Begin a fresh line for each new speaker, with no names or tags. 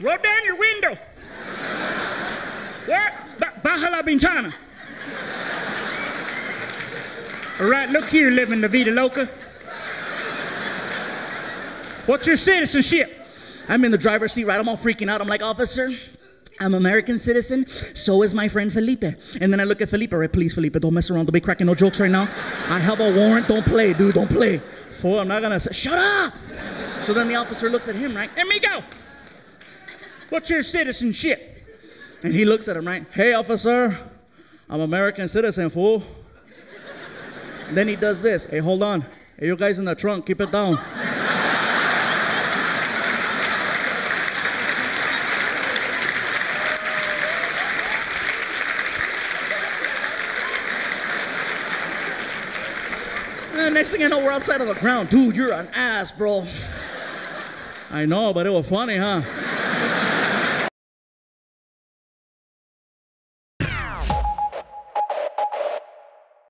Roll down your window. What? Ba- baja la ventana. All right, look here, living La Vida Loca. What's your citizenship?
I'm in the driver's seat, right? I'm all freaking out. I'm like, officer, I'm American citizen. So is my friend Felipe. And then I look at Felipe, right? Please, Felipe, don't mess around. Don't be cracking no jokes right now. I have a warrant. Don't play, dude. Don't play. Fool, I'm not gonna say, shut up. So then the officer looks at him, right?
Amigo, what's your citizenship?
And he looks at him, right? Hey, officer, I'm American citizen, fool. Then he does this. Hey, hold on. Hey, you guys in the trunk, keep it down. And next thing I know, we're outside on the ground. Dude, you're an ass, bro. I know, but it was funny, huh?